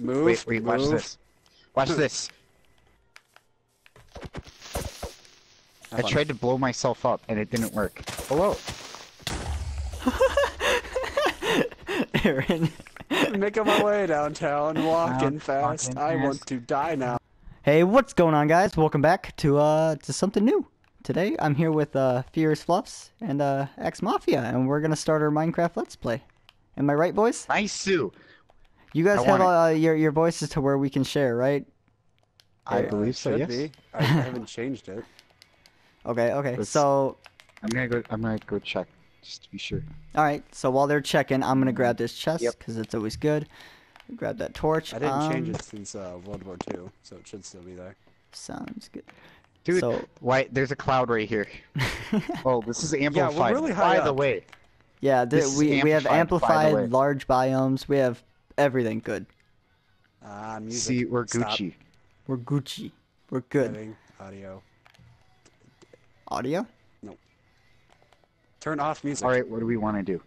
Move. Wait, wait, watch this. Watch this. I tried to blow myself up and it didn't work. Hello. Aaron. Making my way downtown, walking Out, fast. walking I want to die now. Hey, what's going on, guys? Welcome back to uh to something new. Today, I'm here with uh Furious Fluffs and uh Axe Mafia, and we're gonna start our Minecraft Let's Play. Am I right, boys? Nice Sue. You guys I have want uh, your your voices to where we can share, right? I believe so. Yes. Be. I, I haven't changed it. Okay, okay. Let's- So, I'm gonna go. I'm gonna go check just to be sure. all right. So while they're checking, I'm gonna grab this chest Yep. because it's always good. Grab that torch. I didn't change um, it since uh, World War II, so it should still be there. Sounds good. Dude, So- why? There's a cloud right here. Oh, this is amplified. Yeah, we're really high By the way, Yeah, th- This we we have amplified, by amplified large biomes. We have everything good. Ah, music. see, we're Stop. Gucci. We're Gucci. We're good. Editing, audio. Audio? Turn off music. All right, what do we want to do?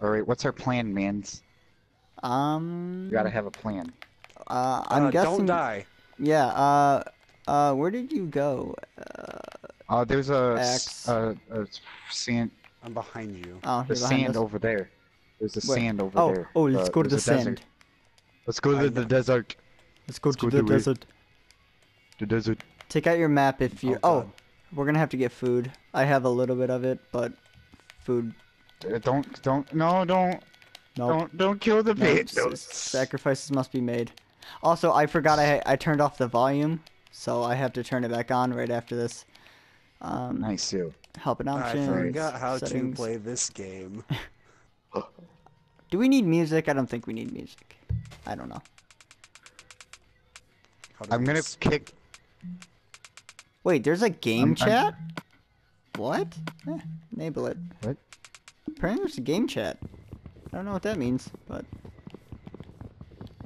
All right, what's our plan, mans? Um. You gotta have a plan. Uh, I'm Uh, guessing. Don't die. Yeah. Uh. Uh. Where did you go? Uh. Uh, there's a, X. s- a, a sand, I'm behind you. Oh, the behind sand us. over there. There's a Where? sand over Oh. there. Oh. Let's Uh, go to the there's a desert. sand. Let's go to the know. desert. Let's go Let's to go the do it. desert. The desert. Take out your map if you. Oh, Oh, we're gonna have to get food. I have a little bit of it, but food. Uh, don't, don't, no, don't, No. don't, don't kill the no, pig. s- s- sacrifices must be made. Also, I forgot I I turned off the volume, so I have to turn it back on right after this. Um, Nice too. helping I forgot how settings. to play this game. Do we need music? I don't think we need music. I don't know. How I'm gonna s- kick. Wait, there's a game I'm- I'm- chat? What? Eh, enable it. What? Apparently there's a game chat. I don't know what that means, but...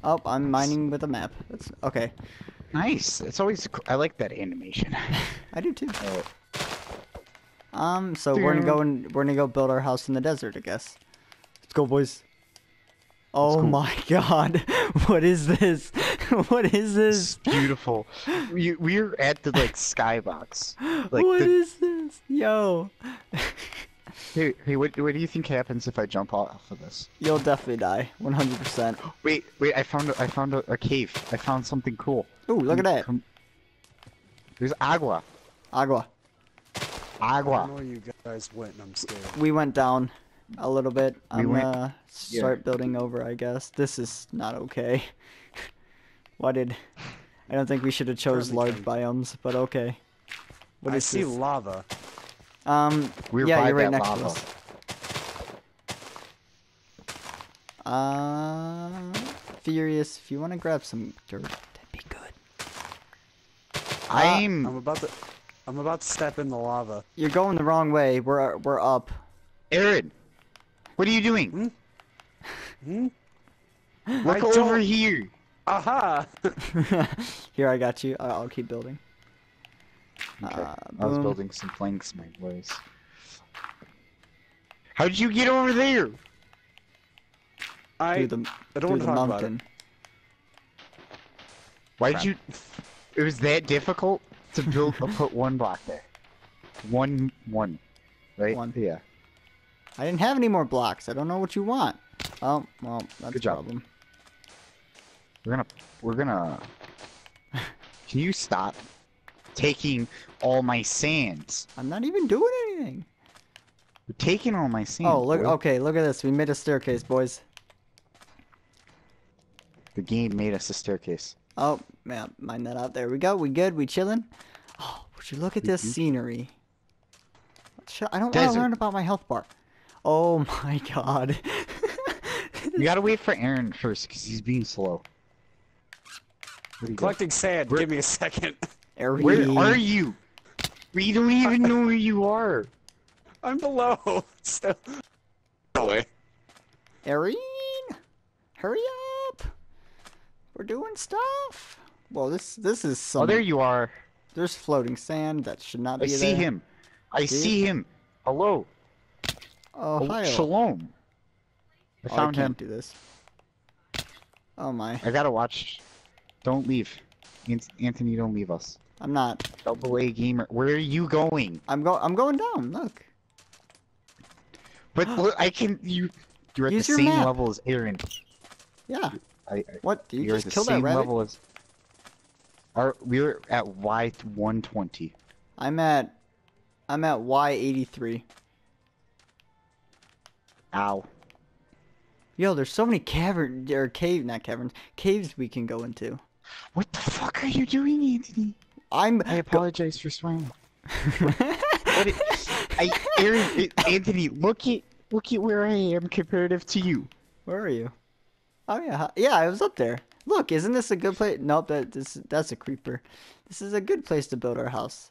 Oh, I'm mining with a map. That's okay. Nice. It's always. co- I like that animation. I do too. Oh, Um, so we're gonna go and we're gonna go build our house in the desert, I guess. Let's go, boys. Oh go. my god. What is this? what is it's this? beautiful. we we're at the like skybox. Like What the, is this? Yo. Hey, hey, what, what do you think happens if I jump off of this? You'll definitely die. 100%. Wait, wait, I found a, I found a, a cave. I found something cool. Ooh, look at that. come- There's agua. Agua. Agua. I know Agua. you guys went, and I'm scared. We went down a little bit. We I'm went- gonna start building over, I guess. This is not okay. Why did... I don't think we should have chose Apparently large biomes, but okay. What I is see this? lava. Um, We're yeah, you're right next lava. to us. Uh, Furious, if you want to grab some dirt, that'd be good. I'm. I'm about to. I'm about to step in the lava. You're going the wrong way. We're we're up. Aaron. What are you doing? Hmm? Look I over don't- here. Aha! Here, I got you. I- I'll keep building. Okay. Uh, I was building some planks my boys. How did you get over there? I. The, I don't want the to talk about it. mountain. Why did you? It was that difficult to build. uh, put one block there. One, one, right? One. Yeah. I didn't have any more blocks. I don't know what you want. Oh, well, that's Good a job. problem. We're gonna. We're gonna. Can you stop taking all my sands? I'm not even doing anything. You're taking all my sands. Oh, look. boy. Okay, look at this. We made a staircase, boys. The game made us a staircase. Oh, man, mine that out. There we go. We good? We chilling? Oh, would you look at this Mhm. scenery? I don't want to learn about my health bar. Oh my god. We gotta wait for Aaron first, cause he's being slow. Where'd go? Collecting sand. Where- Give me a second. Ari. Where are you? We don't even know where you are. I'm below. Still. Away. Aaron? Hurry up! We're doing stuff. Well, this this is some. Oh, there you are. There's floating sand that should not be. there. I be see him. I See? see him. Hello. Oh, Oh. Shalom. I Oh, found I him. do this. Oh my. I gotta watch. Don't leave. Ant- Anthony, don't leave us. I'm not. Double A gamer. Where are you going? I'm go. I'm going down. Look. But look, I can. You. You're at Use the same map. level as Aaron. Yeah. I, I, What? Did you you're at just the kill that same rabbit? level as. Our, we were at Y 120. I'm at. I'm at Y83. Ow. Yo, there's so many cavern or cave, not caverns, caves we can go into. What the fuck are you doing, Anthony? I'm. I apologize for swearing. It, I, Aaron, it- Anthony, look at look at where I am comparative to you. Where are you? Oh yeah, yeah, I was up there. Look, isn't this a good place? Nope, that this that's a creeper. This is a good place to build our house.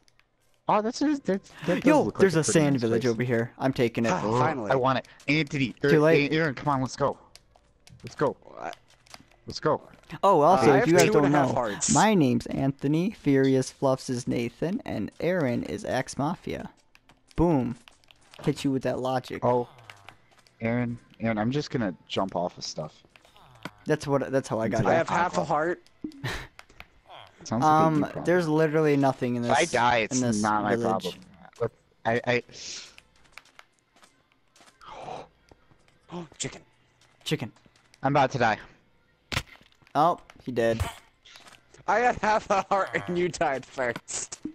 Oh, that's a, that's that Yo, look like there's a, sand nice village place. over here. I'm taking it. Oh, Finally. I want it, Anthony. Too Aaron, late. Aaron, come on, let's go. Let's go. Let's go. Oh, also, uh, I if you guys don't and a half know, hearts. my name's Anthony. Furious Fluffs is Nathan, and Aaron is Axe Mafia. Boom. Hit you with that logic. Oh, Aaron, Aaron, I'm just gonna jump off of stuff. That's what. That's how I got I have half a heart. Sounds Um, you problem. there's literally nothing in this. If I die, it's in this not my village. problem. Look, I, I, Oh, chicken. Chicken. I'm about to die. Oh, he did. I had half a heart and you died first.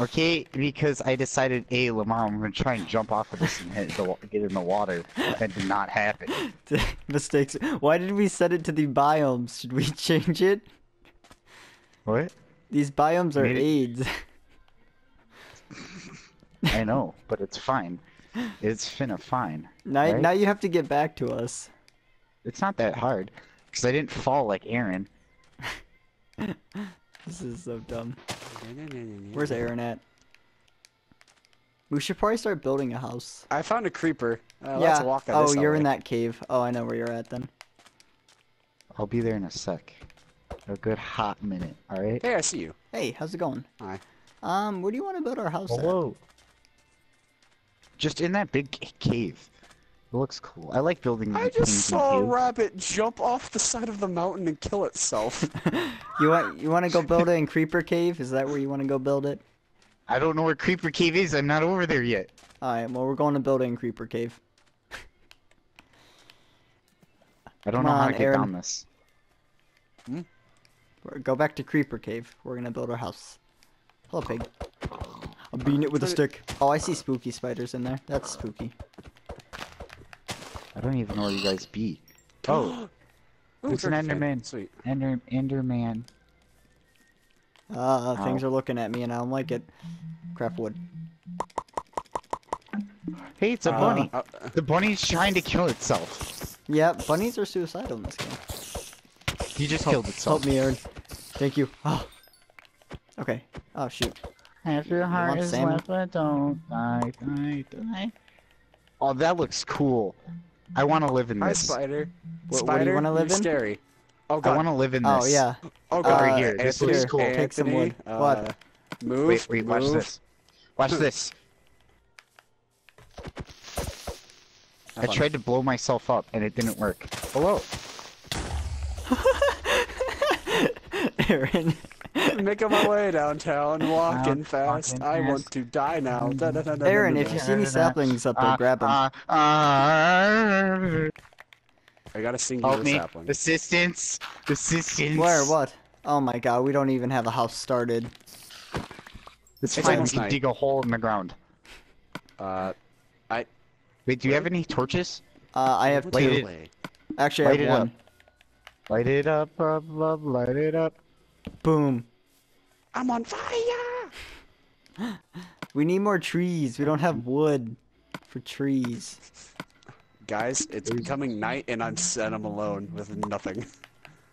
Okay, because I decided, hey, Lamar, I'm gonna try and jump off of this and hit the, get in the water. That did not happen. Mistakes. Why did we set it to the biomes? Should we change it? What? These biomes are Made it- AIDS. I know, but it's fine. It's finna fine. now, right? now you have to get back to us. It's not that hard, because I didn't fall like Aaron. This is so dumb. Where's Aaron at? We should probably start building a house. I found a creeper. Uh, yeah. Let's walk oh, this you're in that cave. Oh, I know where you're at then. I'll be there in a sec. A good hot minute, alright? Hey, I see you. Hey, how's it going? Hi. Um, where do you want to build our house at? Hello. Just in that big cave. It looks cool. I like building I things just in saw a rabbit jump off the side of the mountain and kill itself. You want you want to go build it in Creeper Cave? Is that where you want to go build it? I don't know where Creeper Cave is. I'm not over there yet. All right. Well, we're going to build it in Creeper Cave. I don't Come know how on, to get Aaron. down this. We're- Go back to Creeper Cave. We're gonna build our house. Hello, pig. I'm beating it with a stick. Oh, I see spooky spiders in there. That's spooky. I don't even know where you guys be. Oh, Ooh, It's an turkey fan. Enderman. Sweet. Ender Enderman. Uh, things Ow. are looking at me and I don't like it. Crap wood. Hey, it's a Uh, bunny. Uh, The bunny's trying to kill itself. Yeah, bunnies are suicidal in this game. He just Help, killed itself. help me, Aaron. Thank you. Oh. Okay. Oh shoot. Half your heart want is salmon? left, but don't die, die, die. Oh, that looks cool. I want to live in hi, this. spider. What- spider, what do you wanna live you're in? Scary. Oh god. I god. want to live in this. Oh yeah. Oh Uh, god. Right here. This Anthony, looks cool. Take some Anthony, wood. What? uh, Move. Wait, wait, watch move. this. Watch this. I Have fun. tried to blow myself up and it didn't work. Hello. Aaron. Making my way downtown, walking Out, fast. walking I want to die now. Da, da, da, da, Aaron, da, if da, you see any saplings up there, Uh, grab them. uh, uh, I gotta sing you help a me. sapling. Assistance. Assistance. Where? What? Oh my god, we don't even have a house started. It's, It's fine. We can night. dig a hole in the ground. Uh, I... Wait, do you have any torches? Uh, I have Light two. it. way. Actually, I have it up. one. Light it up, up, up, light it up. Boom. I'm on fire. We need more trees. We don't have wood for trees. Guys, it's becoming night and I'm s- and I'm alone with nothing.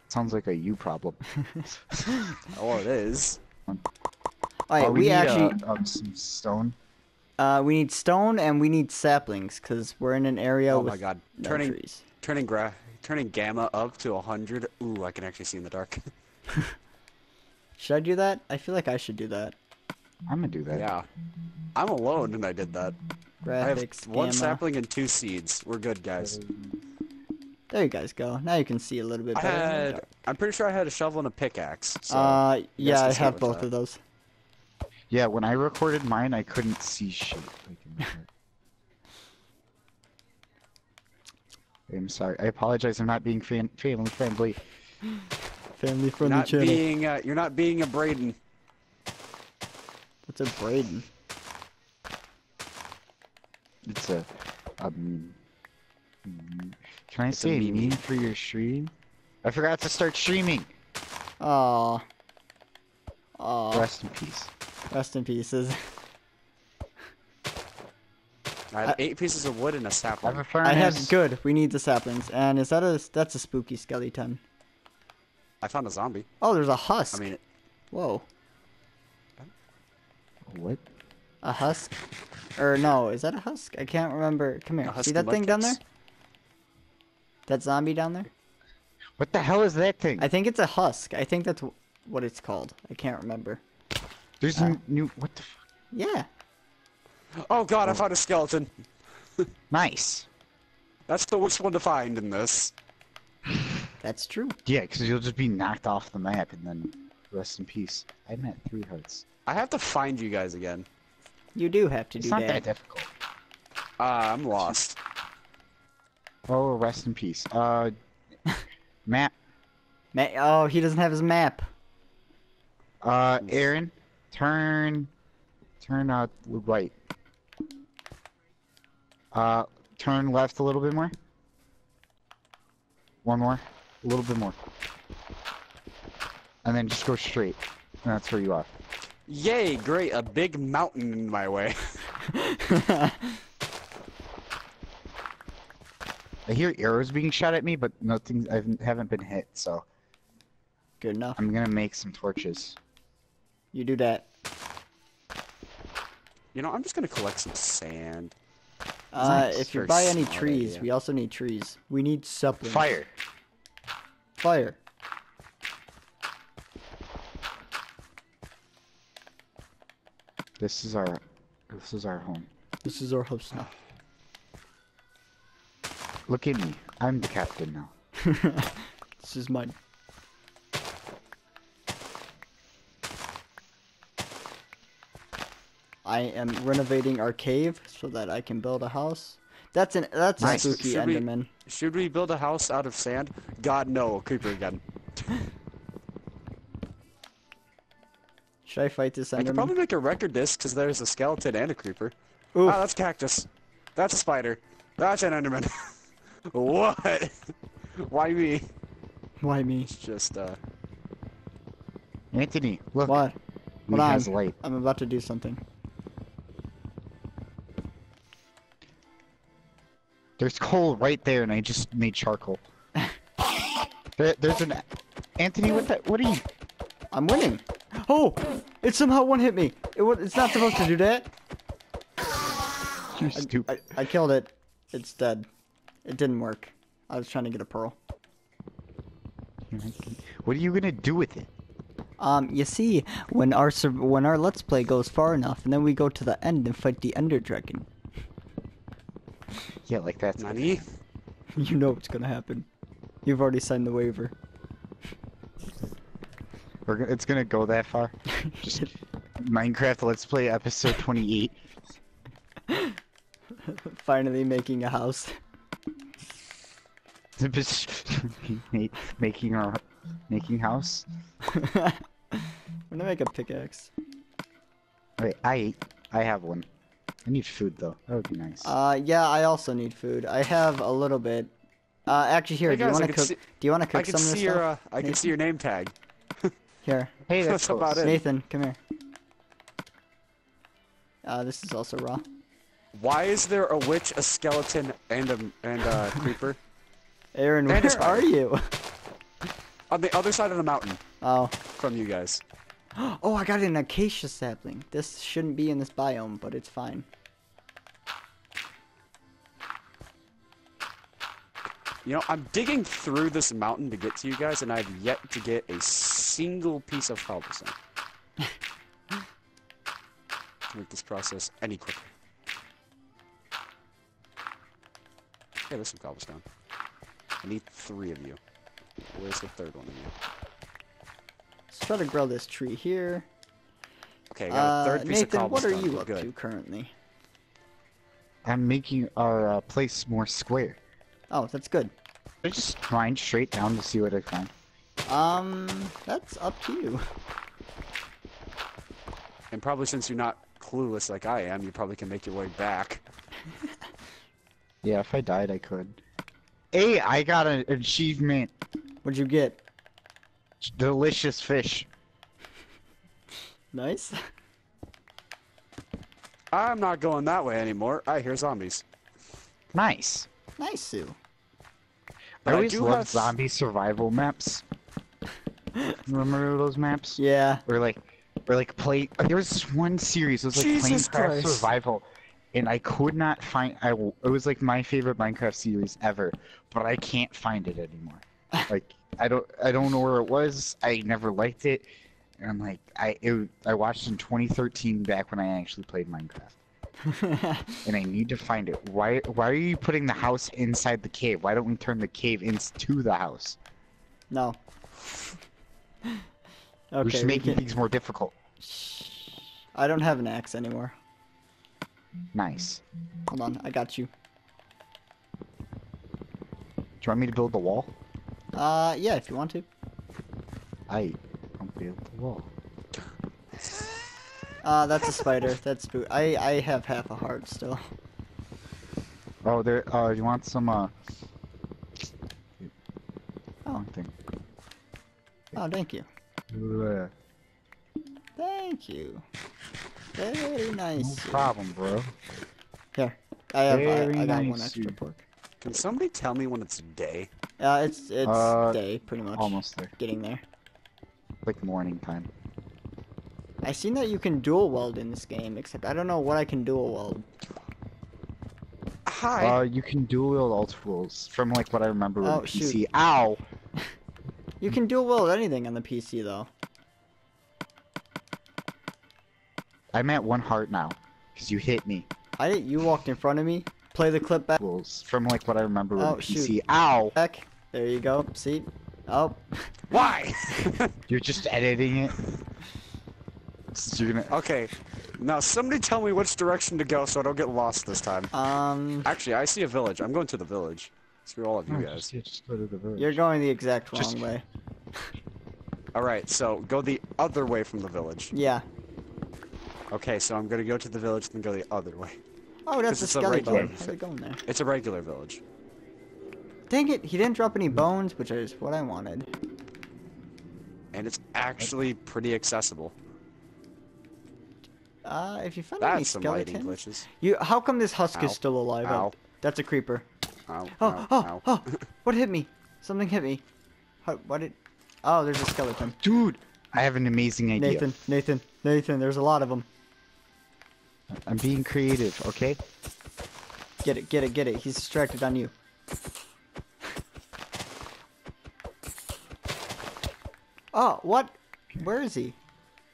Sounds like a you problem. Oh, it is. Yeah, Oh, we, need, actually uh, um, some stone. uh, we need stone and we need saplings because we're in an area Oh with my god. no Turning trees. turning gra turning gamma up to 100. Ooh, I can actually see in the dark. Should I do that? I feel like I should do that. I'm gonna do that. yeah. I'm alone and I did that. I have one gamma. sapling and two seeds. We're good, guys. There you guys go. Now you can see a little bit I better. had. I'm pretty sure I had a shovel and a pickaxe. So uh, yeah, I have both that. of those. Yeah, when I recorded mine, I couldn't see shit. Like in the dark. I'm sorry. I apologize. I'm not being fan- family friendly. Family friendly not channel. being. Uh, you're not being a Braden. What's a Braden? It's a, a meme. Can I It's a say meme. meme for your stream? I forgot to start streaming. Aw. Aw. Rest in peace. Rest in pieces. I have eight pieces of wood and a sapling. have a furnace. I have good. We need the saplings. And is that a that's a spooky skeleton? I found a zombie. Oh, there's a husk. I mean, Whoa, What? a husk? Or no, is that a husk? I can't remember. Come here. See that thing down there? That zombie down there? What the hell is that thing? I think it's a husk. I think that's wh- what it's called. I can't remember. There's uh, a new. What the? F- Yeah. oh god, I found a skeleton. nice. That's the worst one to find in this. That's true. Yeah, because you'll just be knocked off the map and then rest in peace. I'm at three hearts. I have to find you guys again. You do have to It's do not that. that difficult. Uh, I'm lost. Oh, rest in peace. Uh, map. Ma- oh, he doesn't have his map. Uh, Aaron, turn, turn uh right. Uh, turn left a little bit more. One more, a little bit more, and then just go straight. And that's where you are. Yay, great, a big mountain in my way. I hear arrows being shot at me, but nothing. I haven't been hit, so Good enough. I'm gonna make some torches. You do that. You know, I'm just gonna collect some sand. Uh, Nice. if you buy any trees, idea. we also need trees. We need saplings. Fire. Fire. This is our, this is our home. This is our house now. Look at me. I'm the captain now. this is mine. I am renovating our cave so that I can build a house. That's an that's Nice. a spooky Should we- Enderman. Should we build a house out of sand? God, no, creeper again. Should I fight this Enderman? I could probably make a record disc because there's a skeleton and a creeper. Oof. Ah, that's cactus. That's a spider. That's an enderman. what? Why me? Why me? It's just, uh... Anthony, look. What? He Hold on. has light. I'm about to do something. There's coal right there, and I just made charcoal. there, there's an Anthony. What the? What are you? I'm winning. Oh! It somehow one hit me. It it's not supposed to do that. You stupid. I, I killed it. It's dead. It didn't work. I was trying to get a pearl. What are you gonna do with it? Um, you see, when our when our let's play goes far enough, and then we go to the end and fight the Ender Dragon, Yeah, like that. Nani? you know what's gonna happen. You've already signed the waiver. We're, go- it's gonna go that far. Just Minecraft Let's Play episode 28. Finally making a house. Making our making house. I'm gonna make a pickaxe. Wait, I I have one. I need food though. That would be nice. Uh, yeah, I also need food. I have a little bit. Uh, actually, here, Hey do you want to cook? see- do you want to I cook can some of this see your, uh, stuff? I can see your name tag. Here, hey, that's, that's about close. it. Nathan, come here. Uh, this is also raw. Why is there a witch, a skeleton, and a and a creeper Aaron, And where are you? on the other side of the mountain Oh. from you guys? Oh, I got an acacia sapling. This shouldn't be in this biome, but it's fine. You know, I'm digging through this mountain to get to you guys, and I've yet to get a single piece of cobblestone. to make this process any quicker. Hey, there's some cobblestone. I need three of you. Where's the third one of you? Let's try to grow this tree here. Okay, I got a Uh, third piece Nathan, of what are you up good. to currently? I'm making our uh, place more square. Oh, that's good. I just grind straight down to see what I find. Um, that's up to you. And probably since you're not clueless like I am, you probably can make your way back. Yeah, if I died, I could. Hey, I got an achievement. What'd you get? Delicious fish. Nice. I'm not going that way anymore. I hear zombies. Nice. Nice, Sue. But I I always do loved have- zombie survival maps. Remember those maps? Yeah. Or like, or like play. Uh, there was this one series. It was like Jesus Minecraft Christ. Survival, and I could not find. I it was like my favorite Minecraft series ever, but I can't find it anymore. like I don't. I don't know where it was. I never liked it, and I'm like I. It, I watched in 2013 back when I actually played Minecraft, and I need to find it. Why? Why are you putting the house inside the cave? Why don't we turn the cave into the house? no. We're Okay. just we making things more difficult. I don't have an axe anymore. Nice. Hold on, I got you. Do you want me to build the wall? Uh, yeah, if you want to. I I'll build the wall. Uh, that's a spider. That's spook. I I have half a heart still. Oh, there. Uh, you want some? Uh. Oh, Wrong thing. oh, thank you. Ugh, Thank you. Very nice. No problem, bro. Here, I have. Very I, I got one nice, extra Sue. pork. Can somebody tell me when it's day? Uh, it's it's Uh, day pretty much. Almost there. Getting there. Like morning time. I seen that you can dual weld in this game, except I don't know what I can dual weld. Hi. Uh, you can dual wield all tools from like what I remember Oh, with shoot. PC. Ow! You can dual weld anything on the PC though. I'm at one heart now, cause you hit me. I didn't. You walked in front of me. Play the clip back. From like what I remember Oh, with shoot. PC. Ow! Back. There you go. See. Oh. Why? You're just editing it. You're gonna. okay. Now somebody tell me which direction to go so I don't get lost this time. Um. Actually, I see a village. I'm going to the village. Screw all of you No, guys. just, yeah, just go to the village. You're going the exact wrong Just- way. Alright, so go the other way from the village. Yeah. Okay, so I'm gonna go to the village and go the other way. Oh, that's a it's a skelly bone. How's it going there? It's a regular village. Dang it! He didn't drop any bones, which is what I wanted. And it's actually pretty accessible. Uh, if you find any That's some lighting skeletons, glitches. you how come this husk Ow. is still alive? Ow. That's a creeper. Ow, Oh, ow, oh, ow. oh! What hit me? Something hit me. How, what did? Oh, there's a skeleton. Dude, I have an amazing idea. Nathan, Nathan, Nathan. There's a lot of them. I'm being creative, okay? Get it, get it, get it. He's distracted on you. Oh, what? Where is he?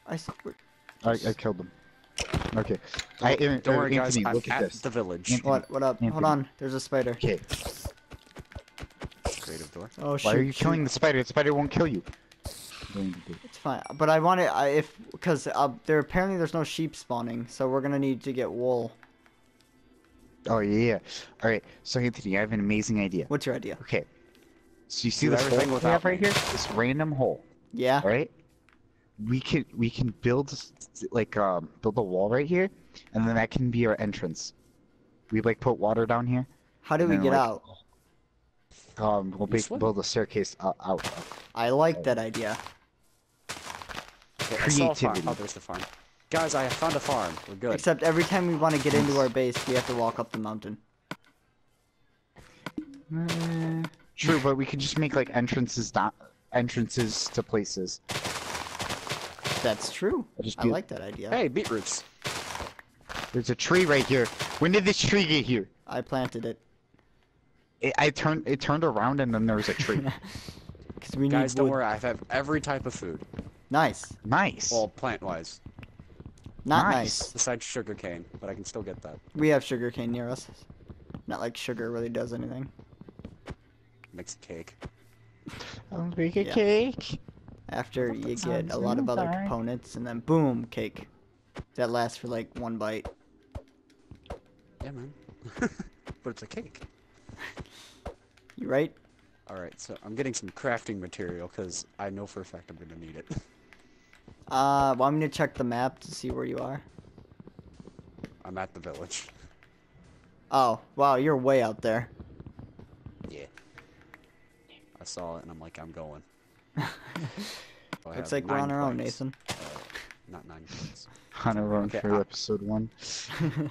I. s- where- I, I killed him. Okay. I, Don't uh, worry, guys. Anthony, I'm look at at this. the village. Anthony, What? What up? Hold on. There's a spider. Okay. Creative door. Oh shoot! Why are you shoot. killing the spider? The spider won't kill you. It's fine, but I want it I, if because uh, there apparently there's no sheep spawning, so we're gonna need to get wool. Oh yeah. All right. So Anthony, I have an amazing idea. What's your idea? Okay. So you see Do this hole everything we without have right here? This random hole. Yeah. All right. We can we can build like um build a wall right here, and then that can be our entrance. We like put water down here. How do we then, get like, out? Um, we'll You make, swim. build a staircase out. out. I like that idea. Okay, I saw a farm. Creativity. Oh, there's the farm. Guys, I have found a farm. We're good. Except every time we want to get into our base, we have to walk up the mountain. True, but we could just make like entrances down, entrances to places. That's true. I'll just I like that idea. Hey, beetroots. There's a tree right here. When did this tree get here? I planted it It, I turned it turned around and then there was a tree. because we Guys, need don't wood. worry. I have every type of food. Nice. nice. Oh. Well, plant-wise. Not Nice. nice. Besides sugarcane, but I can still get that. We have sugarcane near us. Not like sugar really does anything. Makes a cake. Oh, I'll bake a Yeah. cake. After That you get a lot of other alright. components, and then boom, cake. That lasts for like one bite. Yeah, man. but it's a cake. You right? Alright, so I'm getting some crafting material because I know for a fact I'm gonna need it. Uh, well, I'm gonna check the map to see where you are. I'm at the village. Oh, wow, you're way out there. Yeah. I saw it and I'm like, I'm going. So I Looks like we're on nine our own, points. Nathan. Uh, not nine points. On our own Okay, for I- episode one.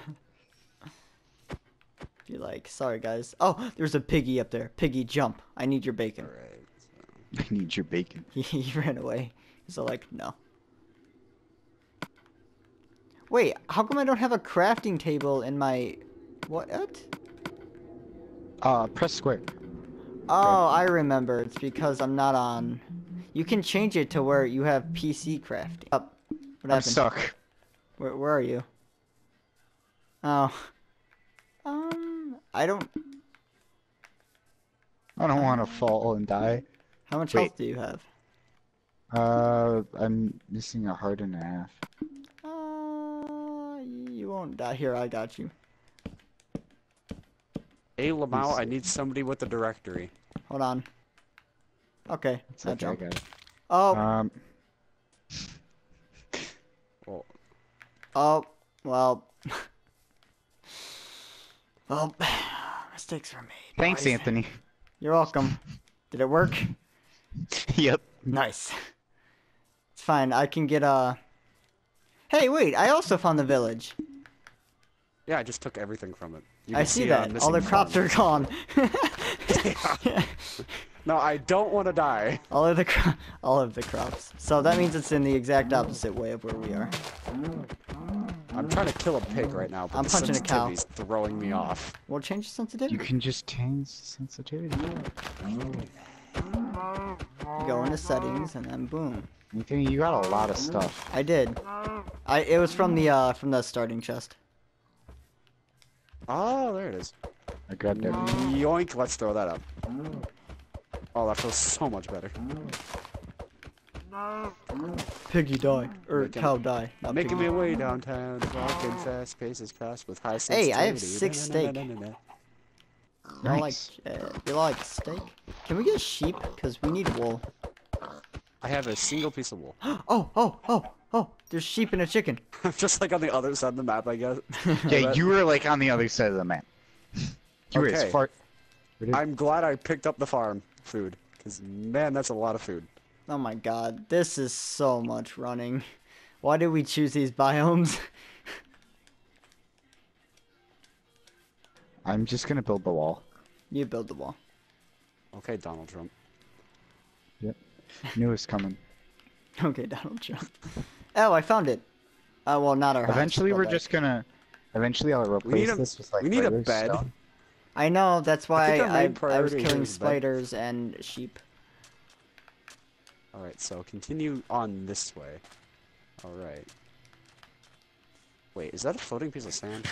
You're like, sorry guys. Oh, there's a piggy up there. Piggy, jump. I need your bacon. Alright. I need your bacon. He, he ran away. He's all like, no. Wait, how come I don't have a crafting table in my... What? Uh, press square. Oh, I remember. It's because I'm not on... You can change it to where you have PC crafting. Up. What happened? I'm stuck. Where, where are you? Oh. Um, I don't... I don't want to fall and die. How much Wait. health do you have? Uh, I'm missing a heart and a half. You won't die. Here, I got you. Hey, Lamau, I need somebody with the directory. Hold on. Okay, It's I okay, I jump. got. Oh, Um, Well, oh, well. well, mistakes were made. thanks, boys. Anthony. You're welcome. Did it work? yep. Nice. It's fine. I can get uh Hey, wait! I also found the village. Yeah, I just took everything from it. You I can see that. All the missing crops are farms. gone. No, I don't want to die. all of the cro- all of the crops. So that means it's in the exact opposite way of where we are. I'm trying to kill a pig right now, but I'm the punching a cow. sensitivity's throwing me off. We'll change the sensitivity. You can just change sensitivity. Go into settings and then boom. You got a lot of stuff. I did. I it was from the uh from the starting chest. Oh, there it is. I grabbed everything. Yoink, let's throw that up. Oh, that feels so much better. Piggy die or Making- cow die. Not Making piggy. my way downtown, walking fast, paces fast with high Hey. I have six steak. Na-na-na-na-na-na. You don't like uh, you like steak? Can we get sheep? Cause we need wool. I have a single piece of wool. Oh oh oh oh! There's sheep and a chicken. Just like on the other side of the map, I guess. Yeah, you were like on the other side of the map. You were as far. I'm glad I picked up the farm food, because man, that's a lot of food. Oh my god, this is so much running. Why did we choose these biomes? I'm just gonna build the wall. you build the wall. Okay, Donald Trump. Yep. Knew it was coming. Okay, Donald Trump. Oh, I found it. Oh well, not our Eventually, but, we're like- just gonna. Eventually, I'll replace need a- this with like we need a bed. stone. I know. That's why think our I, I, was killing is bed. spiders and sheep. Alright, so continue on this way. Alright. Wait, is that a floating piece of sand?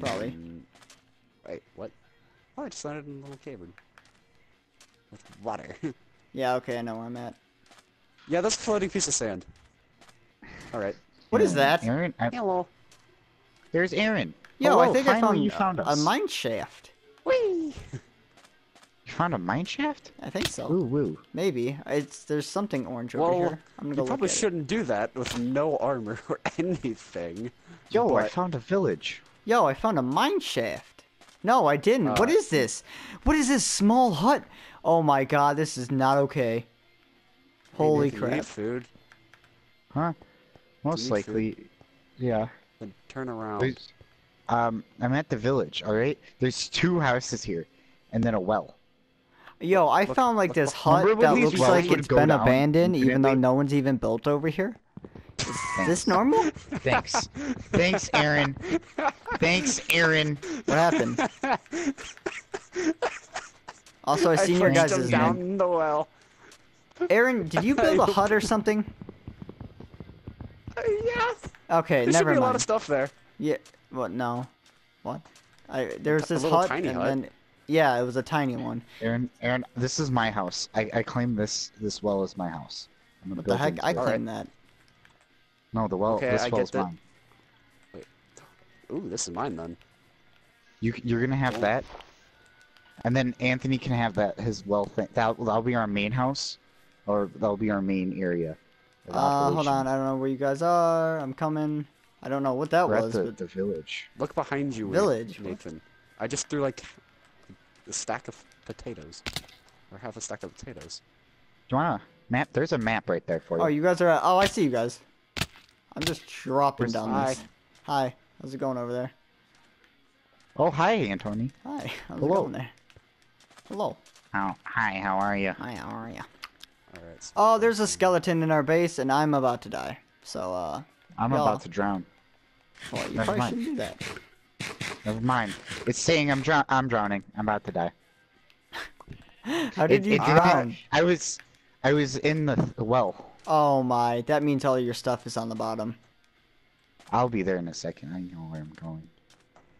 Probably. Mm, Wait, what? Oh, I just landed in a little cavern. With water. Yeah. Okay, I know where I'm at. yeah, that's a floating piece of sand. Alright. What is that? Aaron, I, Hello. there's Aaron. Yo, I Hello, think I found, you found a us. mine shaft. Whee! You found a mine shaft? I think so. Ooh, woo. Maybe. It's there's something orange over Well, here. I'm gonna you look probably at it. shouldn't do that with no armor or anything. Yo, I found a village. Yo, I found a mine shaft. No, I didn't. what Uh, is this? What is this small hut? Oh my god, this is not okay. Holy Nathan, you crap. food. Huh? Most need likely, yeah. Then turn around. There's- Um, I'm at the village. All right. There's two houses here, and then a well. Yo, I Look- found like look this behind- hut that looks like it's go been down abandoned even though no one's even built over here? Is this normal? Thanks. Thanks, Aaron. Thanks, Aaron. What happened? Also, I I seen your pushed guys' him down the well. Aaron, did you build a hut or something? Yeah. Okay, There should never be a lot of stuff there. Yeah. What? No. What? I there's this little hut tiny and hut. then Yeah, it was a tiny one. Aaron, Aaron, this is my house. I, I claim this this well as my house. I'm gonna What the heck? I it. claim that. No, the well. Okay, this I well's get that. mine. Ooh, this is mine then. You you're gonna have Cool. that, and then Anthony can have that his well thing. That that'll be our main house, or that'll be our main area. Of Uh, hold on. I don't know where you guys are. I'm coming. I don't know what that We're was. at the, but the village. Look behind you, Village, what? Nathan. I just threw like a stack of potatoes, or half a stack of potatoes. Do you wanna map? There's a map right there for you. Oh, you guys are. At, oh, I see you guys. I'm just dropping Where's- down Hi. this. Hi. How's it going over there? Oh, hi, Anthony. Hi. How's Hello. it going there? Hello. How? Hi, how are you? Hi. How are you? All right. so- Oh, there's a skeleton in our base, and I'm about to die. So, uh, I'm about to drown. well, you Never probably mind. shouldn't do that. Never mind. It's saying I'm drown. I'm drowning. I'm about to die. How did It- you it did drown? I was, I was in the th- well. Oh my, that means all your stuff is on the bottom. I'll be there in a second. I know where I'm going.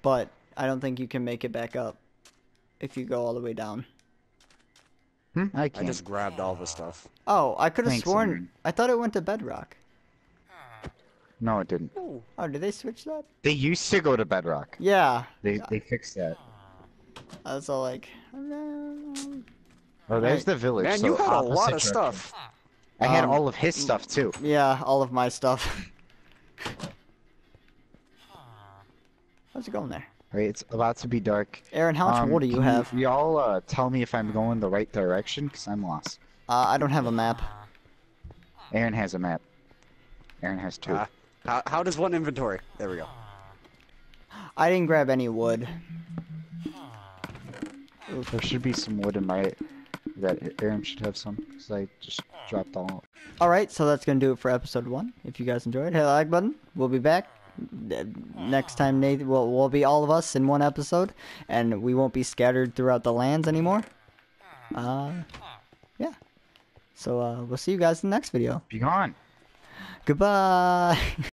But I don't think you can make it back up if you go all the way down. Hmm? I I can't. just grabbed all the stuff. Oh, I could have sworn. Aaron. I thought it went to bedrock. No, it didn't. Oh, Oh, did they switch that? They used to go to bedrock. Yeah. They they fixed that. I was all like, Oh, there's Right. the village. man, so you had a lot of direction. stuff. I had Um, all of his stuff too. yeah, all of my stuff. How's it going there? Right, it's about to be dark. Aaron, how much Um, wool do you have? Y'all uh, tell me if I'm going the right direction, cause I'm lost. Uh, I don't have a map. Aaron has a map. Aaron has two. Ah, how, how does one inventory? There we go. I didn't grab any wood. There should be some wood in my. That Aaron should have some, cause I just dropped all. Alright, so that's gonna do it for episode one. If you guys enjoyed, hit the like button. We'll be back. Next time, Nathan, we'll, we'll be all of us in one episode, and we won't be scattered throughout the lands anymore. Uh, yeah. So, uh, we'll see you guys in the next video. Be gone. Goodbye!